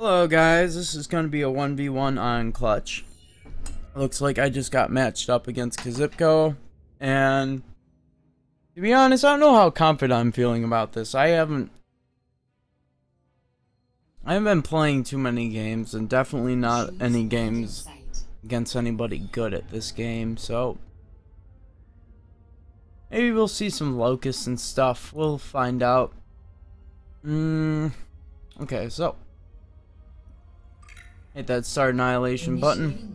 Hello guys, this is going to be a 1v1 on Clutch. Looks like I just got matched up against Qzipco, and to be honest, I don't know how confident I'm feeling about this. I haven't I haven't been playing too many games, and definitely not any games against anybody good at this game, so maybe we'll see some locusts and stuff. We'll find out. Hmm. Okay, so Hit that start annihilation button.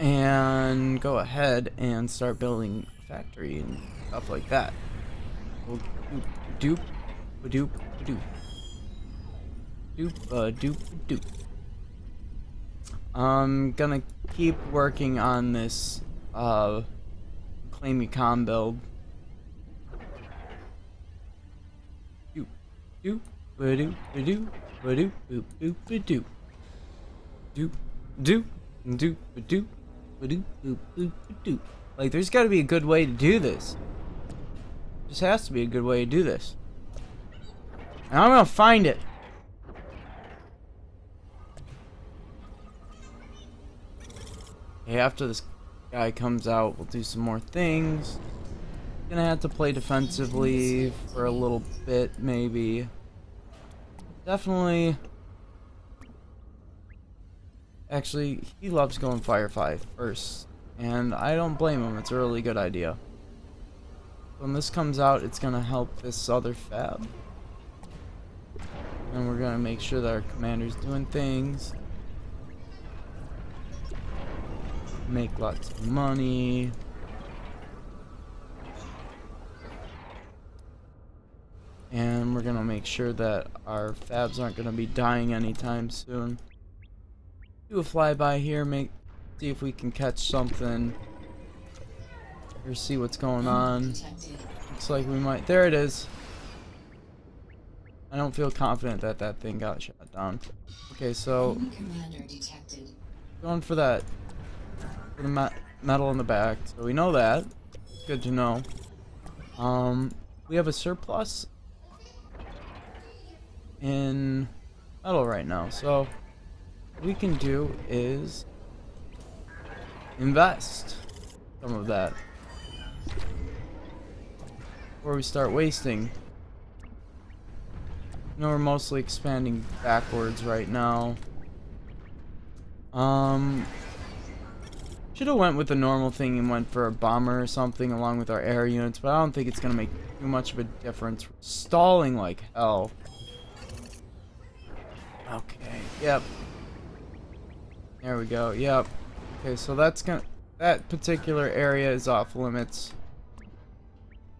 And go ahead and start building a factory and stuff like that. Doop, doop, doop, doop, uh, doop, doop. I'm gonna keep working on this uh, claim com build. Doop, doop. Like, there's gotta be a good way to do this. Just has to be a good way to do this. And I'm gonna find it. Okay, after this guy comes out, we'll do some more things. Gonna have to play defensively for a little bit, maybe. Definitely. Actually, he loves going Firefly first. And I don't blame him. It's a really good idea. When this comes out, it's to help this other fab. And we're to make sure that our commander's doing things. Make lots of money. And we're going to make sure that our fabs aren't going to be dying anytime soon. Do a flyby here, make see if we can catch something. Or see what's going on. Looks like we might. There it is. I don't feel confident that that thing got shot down. Okay, so going for that for the me metal in the back. So we know that. Good to know. Um, we have a surplus in metal right now. So we can do is invest some of that before we start wasting. You know, we're mostly expanding backwards right now. Um, should have went with the normal thing and went for a bomber or something along with our air units, but I don't think it's going to make too much of a difference. Stalling like hell. Okay, yep. There we go, yep. Okay, so that's gonna... That particular area is off limits.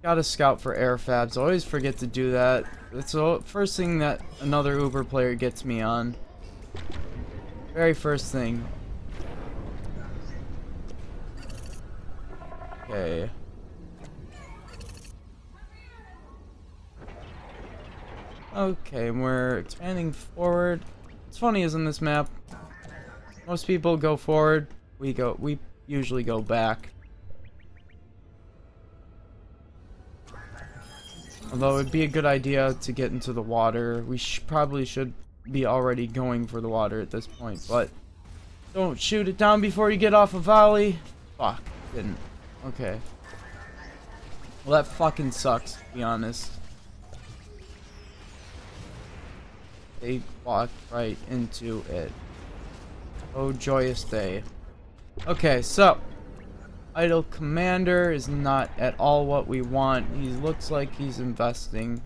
Gotta scout for air fabs. Always forget to do that. It's the first thing that another Uber player gets me on. Very first thing. Okay. Okay, we're expanding forward. It's funny, isn't this map? Most people go forward. We go. We usually go back. Although it'd be a good idea to get into the water. We sh probably should be already going for the water at this point, but don't shoot it down before you get off a volley. Fuck, didn't. Okay. Well, that fucking sucks, to be honest. They walked right into it. Oh, joyous day. Okay, so. Idle Commander is not at all what we want. He looks like he's investing.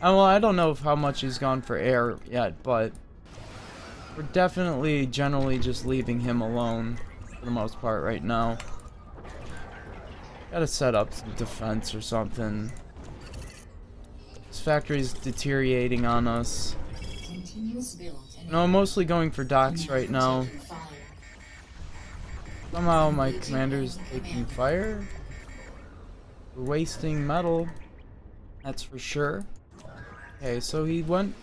Uh, well, I don't know how much he's gone for air yet, but we're definitely generally just leaving him alone for the most part right now. Gotta set up some defense or something. Factory's deteriorating on us. No, I'm mostly going for Dox right now. Somehow my commander's taking fire. We're wasting metal. That's for sure. Okay, so he went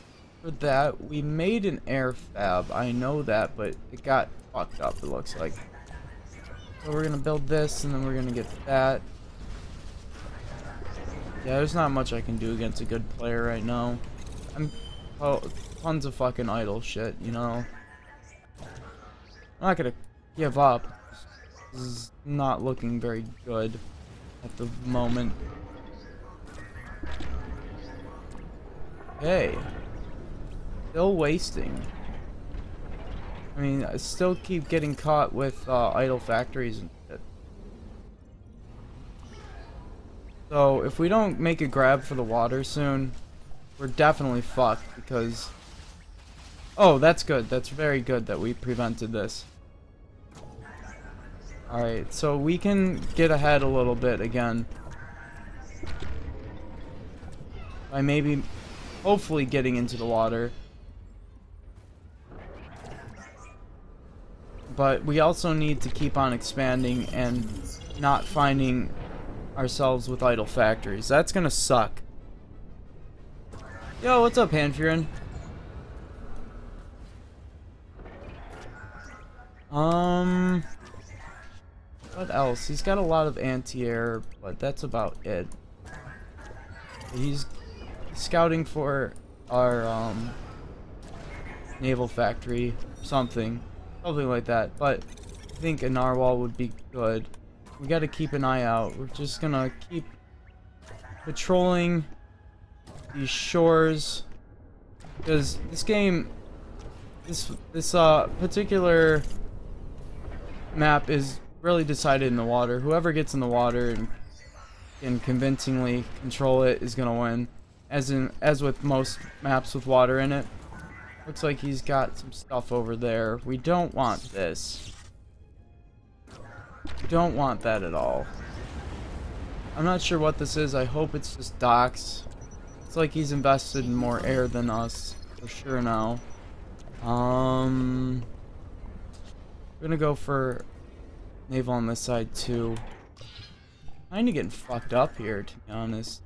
for that. We made an air fab. I know that, but it got fucked up, it looks like. So we're gonna build this, and then we're gonna get that. Yeah, there's not much I can do against a good player right now. I'm oh, tons of fucking idle shit, you know. I'm not gonna give up. This is not looking very good at the moment. Hey. Still wasting. I mean, I still keep getting caught with uh, idle factories and shit. So, if we don't make a grab for the water soon, we're definitely fucked because... Oh, that's good. That's very good that we prevented this. Alright, so we can get ahead a little bit again. By maybe, hopefully getting into the water. But we also need to keep on expanding and not finding ourselves with idle factories. That's gonna suck. Yo, what's up, Hanfurin? Um, what else? He's got a lot of anti-air, but that's about it. He's scouting for our um, naval factory, something. Something like that. But I think a narwhal would be good. We gotta keep an eye out. We're just gonna keep patrolling these shores. Because this game, this, this uh, particular map is really decided in the water. Whoever gets in the water and can convincingly control it is gonna win. As in, as with most maps with water in it. Looks like he's got some stuff over there. We don't want this. Don't want that at all. I'm not sure what this is. I hope it's just Dox. It's like he's invested in more air than us. For sure now. Um... We're gonna go for naval on this side too. Kinda getting fucked up here, to be honest.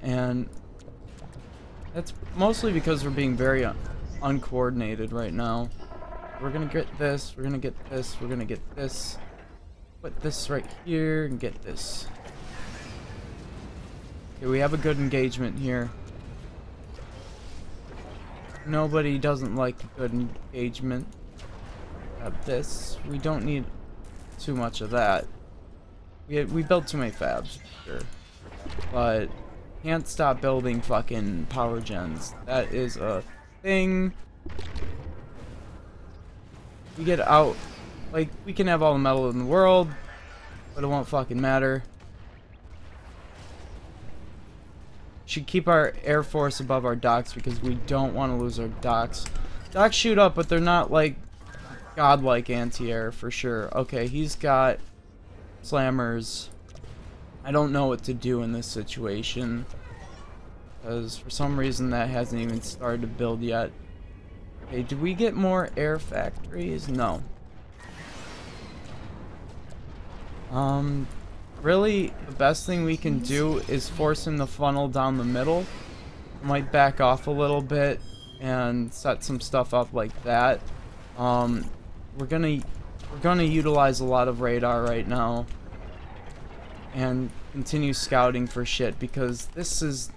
And that's mostly because we're being very un uncoordinated right now. We're gonna get this, we're gonna get this, we're gonna get this. Put this right here and get this. Okay, we have a good engagement here. Nobody doesn't like good engagement. Have this. We don't need too much of that. We, we built too many fabs, sure. But can't stop building fucking power gens. That is a thing. We get out. Like, we can have all the metal in the world, but it won't fucking matter. Should keep our air force above our Dox because we don't want to lose our Dox. Dox shoot up, but they're not like godlike anti-air for sure. Okay, he's got slammers. I don't know what to do in this situation. Because for some reason that hasn't even started to build yet. Okay, do we get more air factories? No. Um, really, the best thing we can do is force him to funnel down the middle. might back off a little bit and set some stuff up like that. Um, we're gonna we're gonna utilize a lot of radar right now and continue scouting for shit because this is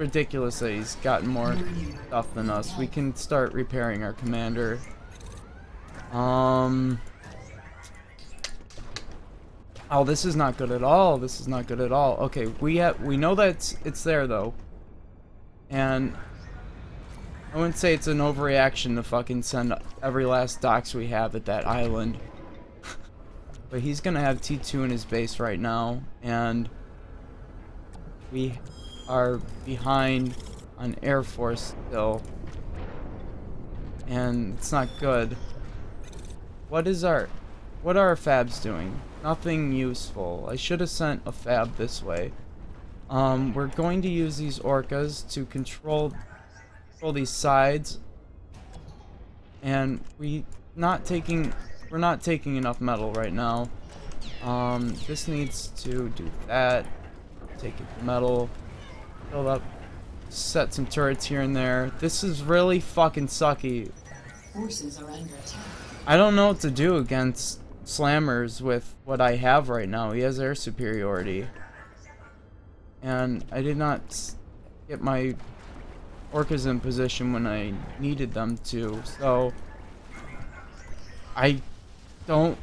ridiculous that he's gotten more stuff than us. We can start repairing our commander. Um. Oh, this is not good at all. This is not good at all. Okay, we have we know that it's, it's there though, and I wouldn't say it's an overreaction to fucking send every last Dox we have at that island. but he's gonna have T2 in his base right now, and we are behind on Air Force still. And it's not good. What is our... What are our fabs doing? Nothing useful. I should have sent a fab this way. Um, we're going to use these orcas to control, control these sides. And we not taking we're not taking enough metal right now. Um, this needs to do that. Take it metal. Build up. Set some turrets here and there. This is really fucking sucky. Forces are under attack. I don't know what to do against slammers with what I have right now. He has air superiority. And I did not get my orcas in position when I needed them to, so I don't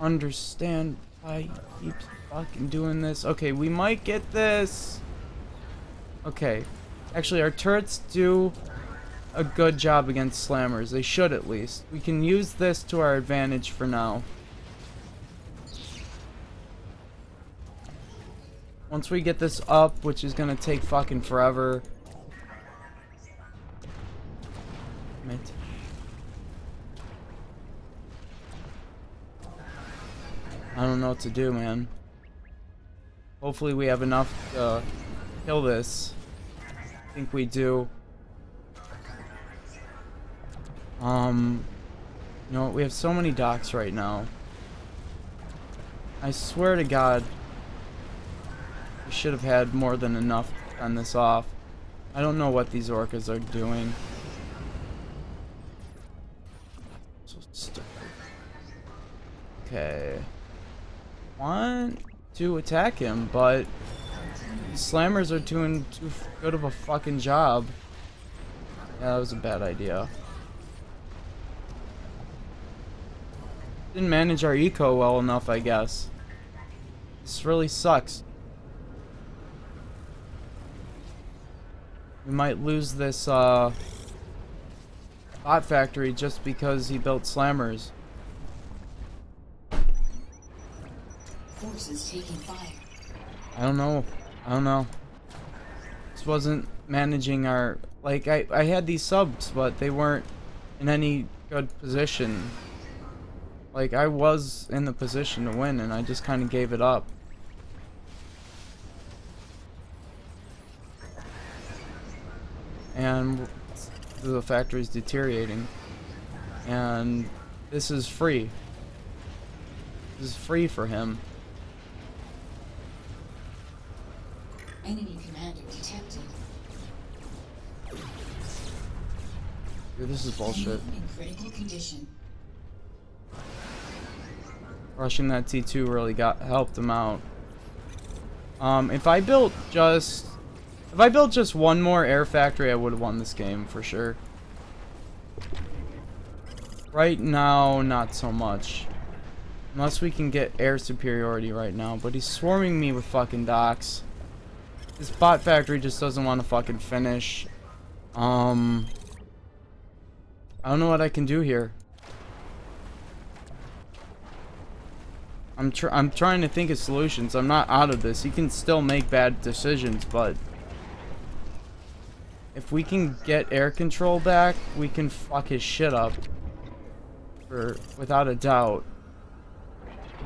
understand why he keeps fucking doing this. Okay, we might get this. Okay. Actually, our turrets do a good job against slammers. They should at least. We can use this to our advantage for now. Once we get this up, which is gonna take fucking forever. I don't know what to do, man. Hopefully we have enough to kill this. I think we do. Um, you know, we have so many Dox right now. I swear to God, we should have had more than enough turn this off. I don't know what these orcas are doing. Okay. Want to attack him, but slammers are doing too good of a fucking job. Yeah, that was a bad idea. Didn't manage our eco well enough, I guess. This really sucks. We might lose this uh, bot factory just because he built slammers. Forces taking fire. I don't know. I don't know. This wasn't managing our like I I had these subs, but they weren't in any good position. Like I was in the position to win, and I just kind of gave it up. and the factory is deteriorating. And this is free. This is free for him. Enemy commander detected. Dude, this is bullshit. In critical condition. Rushing that T2 really got helped him out. Um, if I built just if I built just one more air factory, I would have won this game for sure. Right now, not so much. Unless we can get air superiority right now. But he's swarming me with fucking Dox. This bot factory just doesn't want to fucking finish. Um... I don't know what I can do here. I'm tr I'm trying to think of solutions. I'm not out of this. He can still make bad decisions, but if we can get air control back, we can fuck his shit up. For, without a doubt.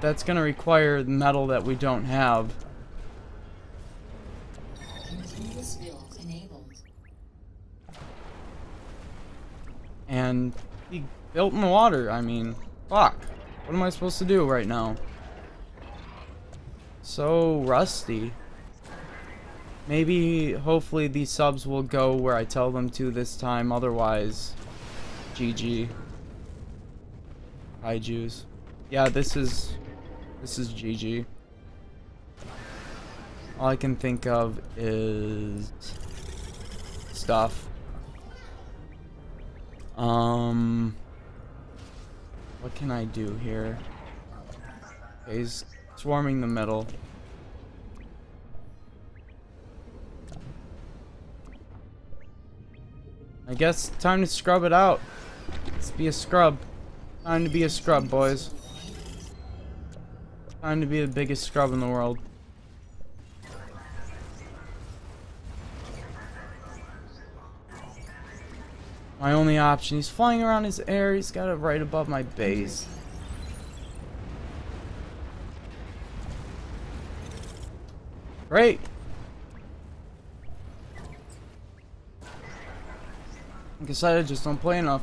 That's gonna require metal that we don't have. And he built in the water, I mean, fuck. What am I supposed to do right now? So rusty. Maybe, hopefully, these subs will go where I tell them to this time. Otherwise, GG. Hi, Jews. Yeah, this is... This is GG. All I can think of is... Stuff. Um... What can I do here? He's swarming the middle. I guess time to scrub it out. Let's be a scrub. Time to be a scrub, boys. Time to be the biggest scrub in the world. My only option. He's flying around his air. He's got it right above my base. Great. I decided I just don't play enough.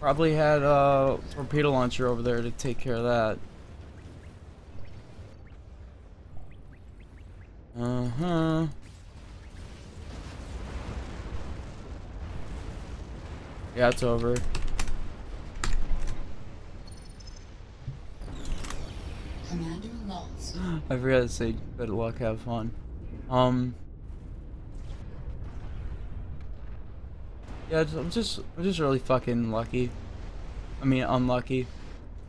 Probably had a torpedo launcher over there to take care of that. Uh-huh. Yeah, it's over. I forgot to say good luck, have fun. Um. Yeah, I'm just, I'm just really fucking lucky. I mean, unlucky,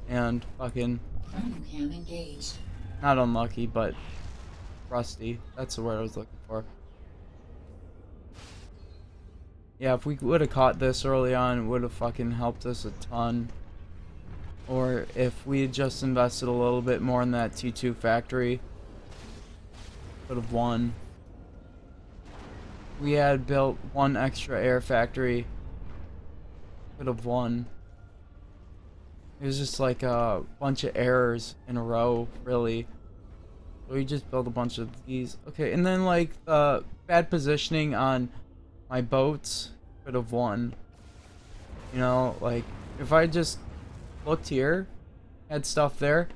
and fucking. Not unlucky, but rusty. That's the word I was looking for. Yeah, if we would have caught this early on, it would have fucking helped us a ton. Or if we had just invested a little bit more in that T2 factory, could have won. We had built one extra air factory, could have won. It was just like a bunch of errors in a row, really. So we just built a bunch of these. Okay, and then like the bad positioning on my boats could have won. You know, like if I just looked here, had stuff there.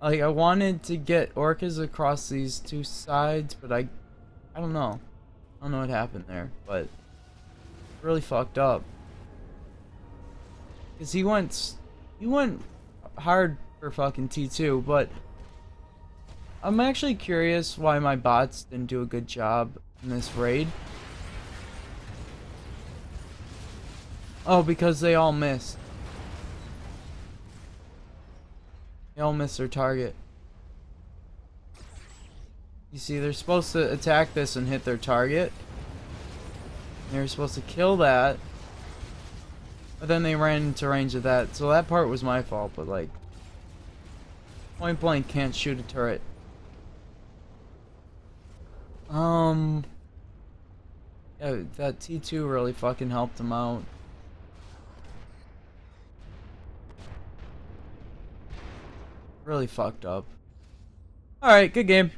Like I wanted to get orcas across these two sides, but I, I don't know. I don't know what happened there, but really fucked up. Cause he went, he went hard for fucking T2, but I'm actually curious why my bots didn't do a good job in this raid. Oh, because they all missed. They all missed their target. You see, they're supposed to attack this and hit their target. They're supposed to kill that. But then they ran into range of that. So that part was my fault, but like... Point blank can't shoot a turret. Um... Yeah, that T2 really fucking helped him out. Really fucked up. Alright, good game.